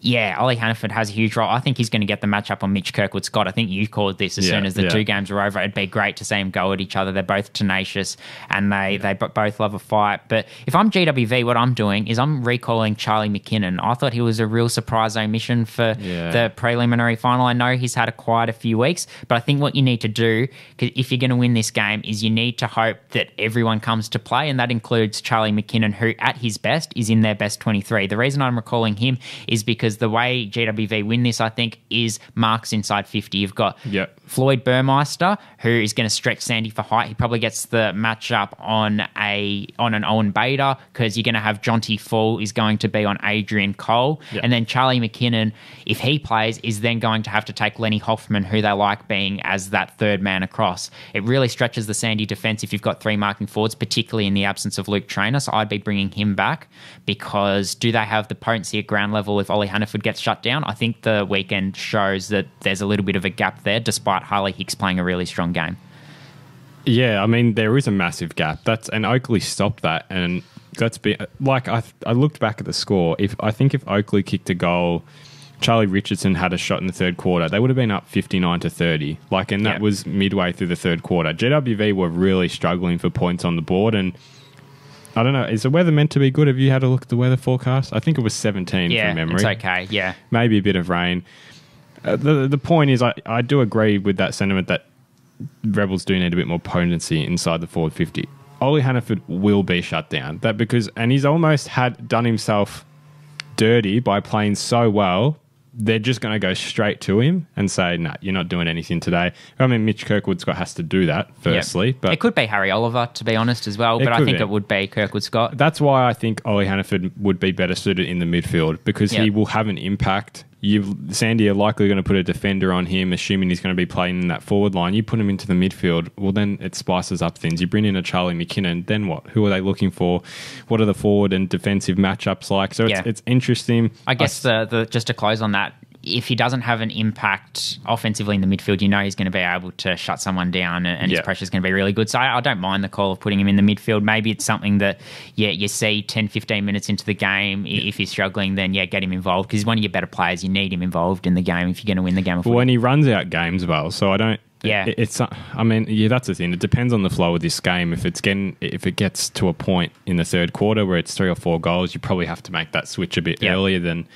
yeah, Ollie Hannaford has a huge role. I think he's going to get the matchup on Mitch Kirkwood Scott. I think you called this as Yeah, soon as the yeah. two games are over. It'd be great to see them go at each other. They're both tenacious and they, they b- both love a fight. But if I'm GWV, what I'm doing is I'm recalling Charlie McKinnon. I thought he was a real surprise omission for Yeah. the preliminary final. I know he's had a quite a few weeks, but I think what you need to do if you're going to win this game is you need to hope that everyone comes to play, and that includes Charlie McKinnon, who at his best is in their best 23. The reason I'm recalling him is because the way GWV win this, I think, is marks inside 50. You've got Yep. Floyd Burmeister, who is going to stretch Sandy for height. He probably gets the matchup on a on an Owen Bader because you're going to have Jonty Faull is going to be on Adrian Cole, Yep. and then Charlie McKinnon, if he plays, is then going to have to take Lenny Hoffman, who they like being as that third man across. It really stretches the Sandy defense if you've got three marking forwards, particularly in the absence of Luke Trainer. So I'd be bringing him back because do they have the potency at ground level if Ollie Hannaford gets shut down? I think the weekend shows that there's a little bit of a gap there, despite Harley Hicks playing a really strong game. Yeah, I mean there is a massive gap. That's and Oakleigh stopped that, and that's been like I I looked back at the score. If I think if Oakleigh kicked a goal, Charlie Richardson had a shot in the third quarter, they would have been up fifty nine to thirty. Like, and that Yeah. was midway through the third quarter. GWV were really struggling for points on the board, and I don't know. Is the weather meant to be good? Have you had a look at the weather forecast? I think it was seventeen Yeah, from memory it's okay. Yeah, maybe a bit of rain. Uh, the the point is, I, I do agree with that sentiment that Rebels do need a bit more potency inside the forward fifty. Ollie Hannaford will be shut down. That because and he's almost had done himself dirty by playing so well. They're just going to go straight to him and say, "No, you're not doing anything today." I mean, Mitch Kirkwood Scott has to do that Yep. firstly, but it could be Harry Oliver to be honest as well, but I think be. it would be Kirkwood Scott. That's why I think Ollie Hannaford would be better suited in the midfield because he will have an impact. You've Sandy are likely going to put a defender on him, assuming he's going to be playing in that forward line. You put him into the midfield, well, then it spices up things. You bring in a Charlie McKinnon, then what? Who are they looking for? What are the forward and defensive matchups like? So it's, Yeah. it's interesting. I guess the, the just to close on that, if he doesn't have an impact offensively in the midfield, you know he's going to be able to shut someone down and, and his pressure is going to be really good. So I, I don't mind the call of putting him in the midfield. Maybe it's something that, yeah, you see 10, 15 minutes into the game. I If he's struggling, then yeah, get him involved because he's one of your better players. You need him involved in the game if you're going to win the game. Of footy. when he runs out games well, so I don't. Yeah. it- it's. I mean, yeah, that's the thing. It depends on the flow of this game. If it's getting, if it gets to a point in the third quarter where it's three or four goals, you probably have to make that switch a bit Yeah. earlier than,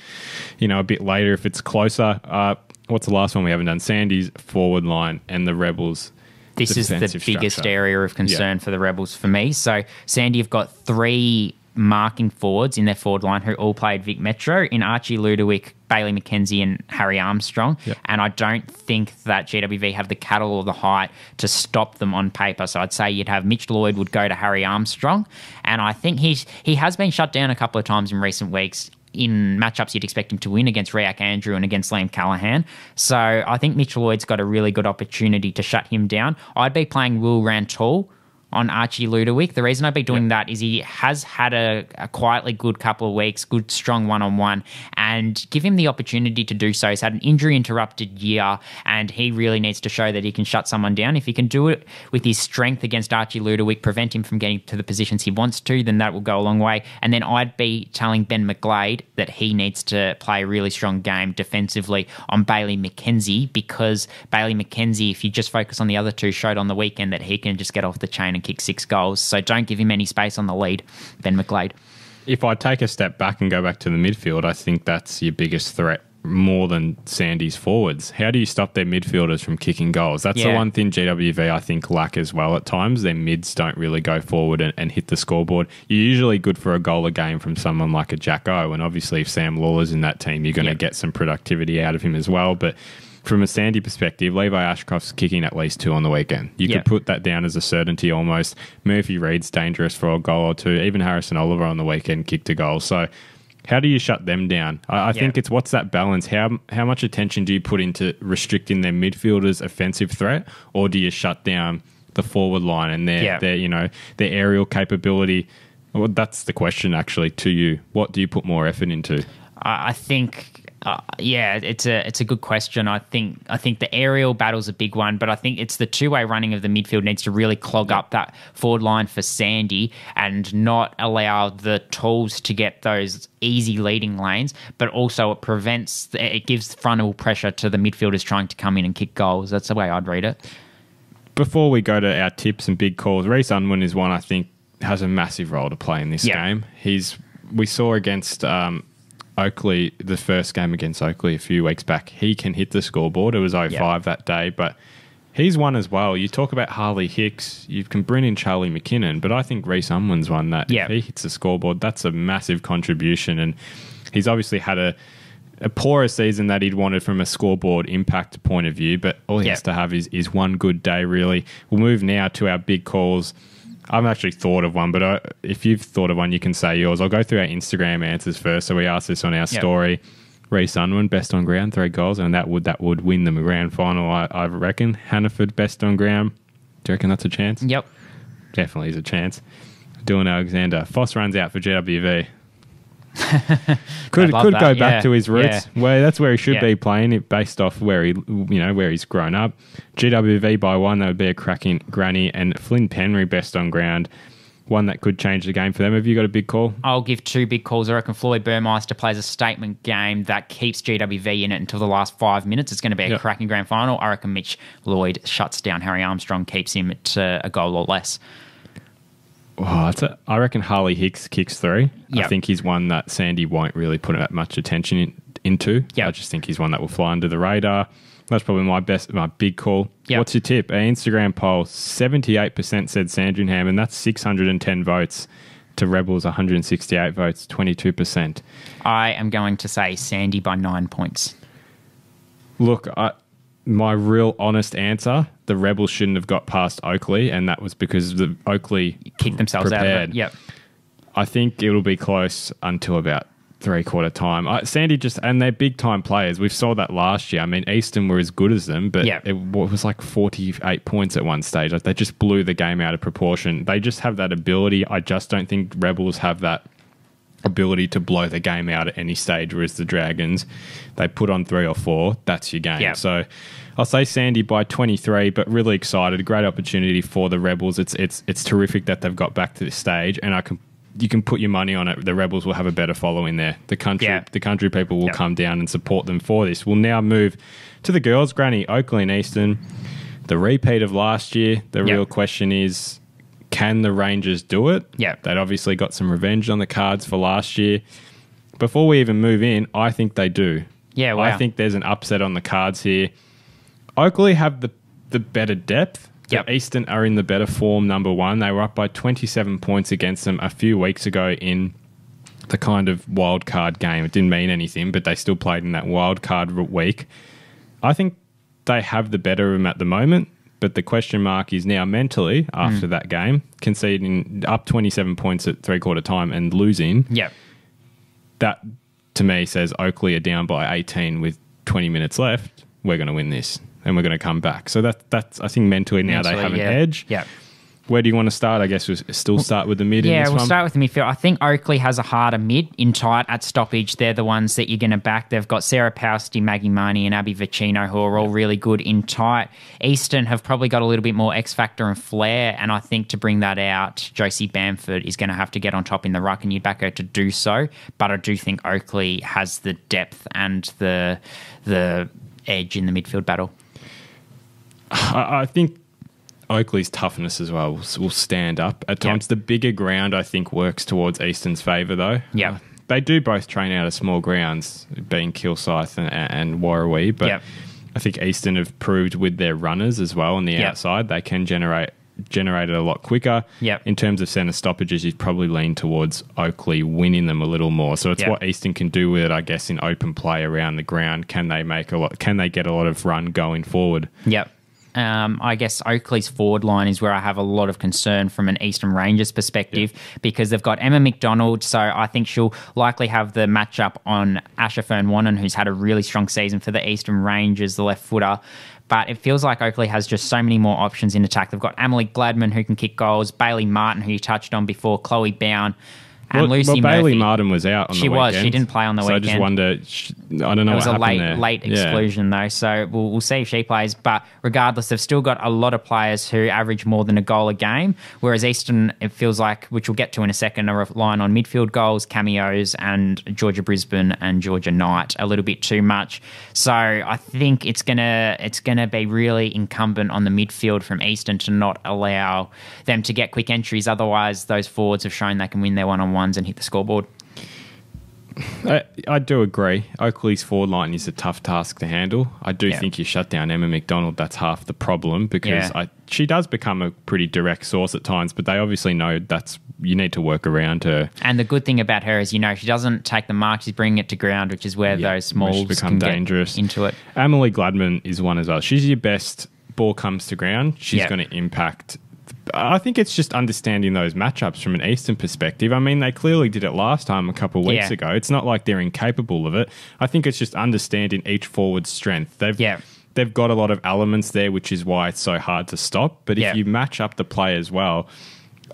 you know, a bit later. If it's closer, uh, what's the last one we haven't done? Sandy's forward line and the Rebels. this is the biggest structure. area of concern for the Rebels for me. So Sandy you've got three marking forwards in their forward line who all played Vic Metro in Archie Ludowyke, Bailey McKenzie, and Harry Armstrong. Yep. And I don't think that GWV have the cattle or the height to stop them on paper. So I'd say you'd have Mitch Lloyd would go to Harry Armstrong, and I think he's he has been shut down a couple of times in recent weeks in matchups you'd expect him to win against Riak Andrew and against Liam Callahan. So I think Mitch Lloyd's got a really good opportunity to shut him down. I'd be playing Will Rantoul on Archie Ludowyke. The reason I'd be doing that is he has had a, a quietly good couple of weeks, good strong one on one, and give him the opportunity to do so. He's had an injury interrupted year, and he really needs to show that he can shut someone down. If he can do it with his strength against Archie Ludowyke, prevent him from getting to the positions he wants to, then that will go a long way. And then I'd be telling Ben McGlade that he needs to play a really strong game defensively on Bailey McKenzie because Bailey McKenzie, if you just focus on the other two, showed on the weekend that he can just get off the chain and kick six goals. So don't give him any space on the lead, Ben McGlade. If I take a step back and go back to the midfield, I think that's your biggest threat more than Sandy's forwards. How do you stop their midfielders from kicking goals? That's the one thing GWV I think lack as well at times. Their mids don't really go forward and, and hit the scoreboard. You're usually good for a goal a game from someone like a Jack O, and obviously if Sam Lawler's in that team, you're going to Yep. get some productivity out of him as well. But from a Sandy perspective, Levi Ashcroft's kicking at least two on the weekend. You Yep. could put that down as a certainty almost. Murphy Reid's dangerous for a goal or two. Even Harrison Oliver on the weekend kicked a goal. So how do you shut them down? I, I think it's what's that balance? How how much attention do you put into restricting their midfielders' offensive threat, or do you shut down the forward line and their Yeah. their you know their aerial capability? Well, that's the question actually to you. What do you put more effort into? I I think Uh, yeah, it's a it's a good question. I think I think the aerial battle's a big one, but I think it's the two way running of the midfield needs to really clog up that forward line for Sandy and not allow the tools to get those easy leading lanes, but also it prevents it gives frontal pressure to the midfielders trying to come in and kick goals. That's the way I'd read it. Before we go to our tips and big calls, Reese Unwin is one I think has a massive role to play in this Yeah. game. He's we saw against um, Oakleigh the first game against Oakleigh a few weeks back. He can hit the scoreboard. It was 05 that day, but he's one as well. You talk about Harley Hicks, you can bring in Charlie McKinnon, but I think Reese Unwin's one that Yeah. if he hits the scoreboard, that's a massive contribution. And he's obviously had a a poorer season that he'd wanted from a scoreboard impact point of view, but all he Yeah. has to have is, is one good day, really. We'll move now to our big calls. I haven't actually thought of one, but I, if you've thought of one, you can say yours. I'll go through our Instagram answers first. So we asked this on our story. Reece Unwin, best on ground, three goals, and that would that would win them the grand final, I, I reckon. Hannaford, best on ground. Do you reckon that's a chance? Yep. Definitely is a chance. Dylan Alexander. Foss runs out for GWV. Could could that, go yeah, back to his roots. Where that's where he should Yeah. be playing it based off where he you know where he's grown up. GWV by one that would be a cracking granny and Flynn Penry best on ground. One that could change the game for them. Have you got a big call? I'll give two big calls. I reckon Floyd Burmeister plays a statement game that keeps GWV in it until the last five minutes. It's going to be a Yep. cracking grand final. I reckon Mitch Lloyd shuts down Harry Armstrong, keeps him at uh, a goal or less. Oh, a, I reckon Harley Hicks kicks three. I think he's one that Sandy won't really put that much attention in, into. Yep. I just think he's one that will fly under the radar. That's probably my best, my big call. Yep. What's your tip? Our Instagram poll: seventy-eight percent said Sandringham, and that's six hundred and ten votes to Rebels, one hundred and sixty-eight votes, twenty-two percent. I am going to say Sandy by nine points. Look, I, my real honest answer: the Rebels shouldn't have got past Oakleigh, and that was because the Oakleigh kicked themselves out of prepared. it. Yep. I think it'll be close until about three quarter time. I, Sandy just and they're big time players. We saw that last year. I mean, Eastern were as good as them, but Yeah. it wa- was like forty eight points at one stage. Like they just blew the game out of proportion. They just have that ability. I just don't think Rebels have that ability to blow the game out at any stage. Whereas the Dragons, they put on three or four. That's your game. Yeah. So. I'll say Sandy by 23, but really excited. Great opportunity for the Rebels. It's it's it's terrific that they've got back to this stage, and I can you can put your money on it. The Rebels will have a better following there. The country Yeah. the country people will Yep. come down and support them for this. We'll now move to the girls. Granny Oakleigh and Eastern, the repeat of last year. The Yep. real question is, can the Rangers do it? Yeah. they'd obviously got some revenge on the cards for last year. Before we even move in, I think they do. Yeah, I think there's an upset on the cards here. Oakleigh have the the better depth. Yep. Eastern are in the better form. Number one, they were up by 27 points against them a few weeks ago in the kind of wild card game. It didn't mean anything, but they still played in that wild card week. I think they have the better of them at the moment, but the question mark is now mentally after mm. that game, conceding up 27 points at three quarter time and losing Yep. that to me says Oakleigh are down by 18 with 20 minutes left. We're going to win this and we're going to come back. So that that's I think mentally now they have an yeah. edge. Yep. Where do you want to start? I guess we still start with the mid. in Yeah, we'll one. start with the midfield. I think Oakleigh has a harder mid in tight at stoppage. They're the ones that you're going to back. They've got Sarah Pousty, Maggie Marnie, and Abby Vicino, who are all really good in tight. Eastern have probably got a little bit more X factor and flair, and I think to bring that out, Josie Bamford is going to have to get on top in the ruck, and you'd back her to do so. But I do think Oakleigh has the depth and the the edge in the midfield battle. I, I think Oakleigh's toughness as well will, will stand up at times. The bigger ground I think works towards Eastern's favour though. Yeah. Uh, they do both train out of small grounds, being Kilsyth and, and Warrawee, but Yep. I think Eastern have proved with their runners as well on the Yep. outside they can generate generate it a lot quicker. Yep. In terms of centre stoppages, you'd probably lean towards Oakleigh winning them a little more. So it's Yep. what Eastern can do with it, I guess, in open play around the ground. Can they make a lot? Can they get a lot of run going forward? Yep. Um, I guess Oakleigh's forward line is where I have a lot of concern from an Eastern Rangers perspective because they've got Emma McDonald, so I think she'll likely have the matchup on Asha Fernwannon, who's had a really strong season for the Eastern Rangers, the left footer. But it feels like Oakleigh has just so many more options in attack. They've got Emily Gladman, who can kick goals, Bailey Martin, who you touched on before, Chloe Bown. And well, Lucy well, Bailey Murphy. Martin was out on She the was. She didn't play on the weekend. so I just wonder. sh- I don't know It was a late there. late Yeah. exclusion though, so we'll, we'll see if she plays. But regardless, they've still got a lot of players who average more than a goal a game. Whereas Eastern, it feels like, which we'll get to in a second, are relying on midfield goals, cameos, and Georgia Brisbane and Georgia Knight a little bit too much. So I think it's gonna it's gonna be really incumbent on the midfield from Eastern to not allow them to get quick entries. Otherwise, those forwards have shown they can win their one on ones and hit the scoreboard. I, I do agree. Oakleigh's forward line is a tough task to handle. I do Yeah. think you shut down Emma McDonald. That's half the problem because Yeah. I, she does become a pretty direct source at times, but they obviously know that's you need to work around her. And the good thing about her is, you know, she doesn't take the mark; she's bringing it to ground, which is where Yeah, those smalls become dangerous into it. Emily Gladman is one as well. She's your best ball comes to ground. She's going to impact. I think it's just understanding those matchups from an Eastern perspective. I mean, they clearly did it last time a couple of weeks Yeah. ago. It's not like they're incapable of it. I think it's just understanding each forward's strength. They've Yeah. they've got a lot of elements there, which is why it's so hard to stop. But if Yeah. you match up the play as well,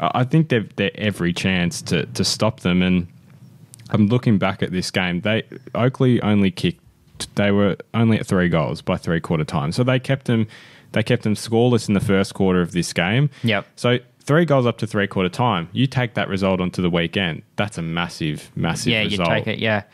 I I think they've they're every chance to to stop them. And I'm looking back at this game. They Oakleigh only kicked. They were only at three goals by three quarter time, so they kept them. They kept them scoreless in the first quarter of this game. Yep. So three goals up to three quarter time. You take that result onto the weekend. That's a massive, massive yeah, result. you take it, yeah.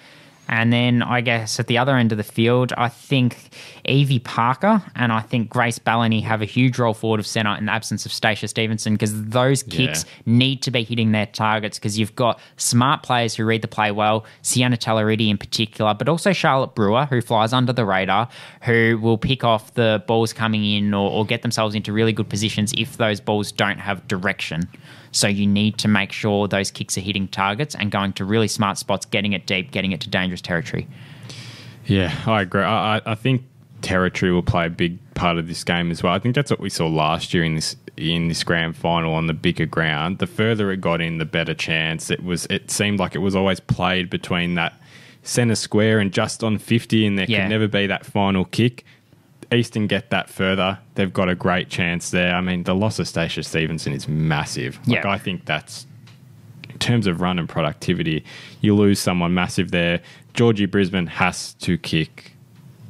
And then I guess at the other end of the field, I think Evie Parker and I think Grace Ballany have a huge role forward of centre in the absence of Stacia Stevenson because those kicks need to be hitting their targets because you've got smart players who read the play well, Sienna Talleridi in particular, but also Charlotte Brewer who flies under the radar, who will pick off the balls coming in or, or get themselves into really good positions if those balls don't have direction. So you need to make sure those kicks are hitting targets and going to really smart spots, getting it deep, getting it to dangerous territory. Yeah, I agree. I, I, think territory will play a big part of this game as well. I think that's what we saw last year in this in this grand final on the bigger ground. The further it got in, the better chance. It was. It seemed like it was always played between that centre square and just on fifty, and there Yeah. could never be that final kick. Eastern get that further. They've got a great chance there. I mean, the loss of Stacia Stevenson is massive. Like, Yeah. I think that's in terms of run and productivity, you lose someone massive there. Georgie Brisbane has to kick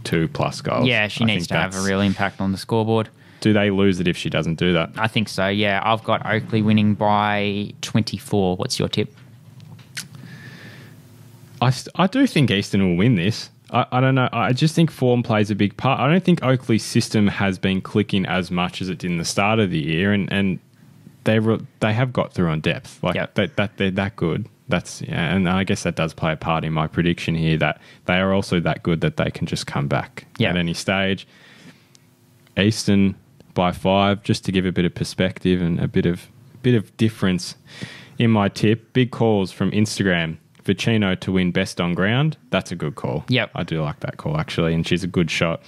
two plus goals. Yeah, she I needs to have a real impact on the scoreboard. Do they lose it if she doesn't do that? I think so, yeah. I've got Oakleigh winning by 24. What's your tip? I, st- I do think Eastern will win this. I, I don't know. I just think form plays a big part. I don't think Oakleigh's system has been clicking as much as it did in the start of the year, and, and they re- they have got through on depth. Like Yep. that, that they're that good. That's yeah, and I guess that does play a part in my prediction here that they are also that good that they can just come back Yep. at any stage. Eastern by five, just to give a bit of perspective and a bit of bit of difference in my tip. Big calls from Instagram. Vicino to win best on ground. That's a good call. Yep. I do like that call actually, and she's a good shot.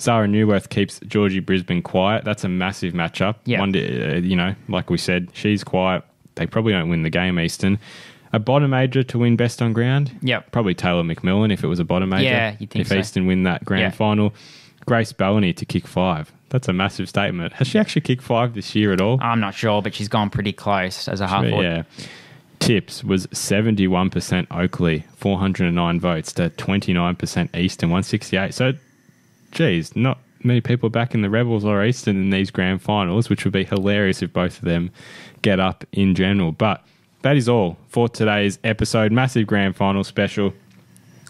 Zara Newworth keeps Georgie Brisbane quiet. That's a massive matchup. Yep. One, uh, you know, like we said, she's quiet. They probably don't win the game, Eastern. A bottom major to win best on ground. Yep. Probably Taylor McMillan if it was a bottom major. Yeah, you'd think if so. Eastern win that grand Yeah. final. Grace Bellany to kick five. That's a massive statement. Has she actually kicked five this year at all? I'm not sure, but she's gone pretty close as a half-forward. yeah. Tips was 71% Oakleigh, 409 votes to 29% Eastern, 168. So, geez, not many people back in the Rebels or Eastern in these grand finals, which would be hilarious if both of them get up in general. But that is all for today's episode. Massive grand final special.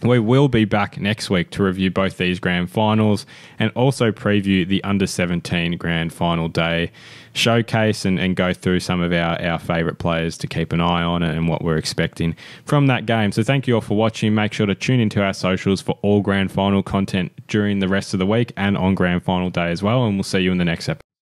We will be back next week to review both these grand finals and also preview the under 17 grand final day showcase and, and go through some of our, our favourite players to keep an eye on and what we're expecting from that game. So, thank you all for watching. Make sure to tune into our socials for all grand final content during the rest of the week and on grand final day as well. And we'll see you in the next episode.